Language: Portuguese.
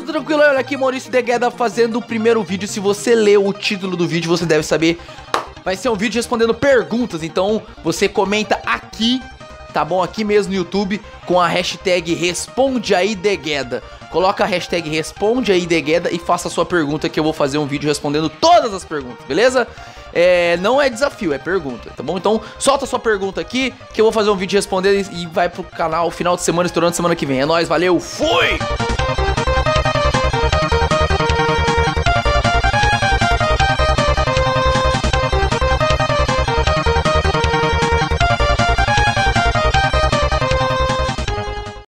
tudo tranquilo? Olha aqui, Maurício Degueda fazendo o primeiro vídeo. Se você leu o título do vídeo, você deve saber. Vai ser um vídeo respondendo perguntas, então você comenta aqui, tá bom? Aqui mesmo no YouTube, com a hashtag Responde aí Degueda. Coloca a hashtag Responde aí Degueda e faça a sua pergunta que eu vou fazer um vídeo respondendo todas as perguntas, beleza? É, não é desafio, é pergunta, tá bom? Então solta sua pergunta aqui que eu vou fazer um vídeo respondendo e vai pro canal final de semana, estourando semana que vem. É nóis, valeu, fui!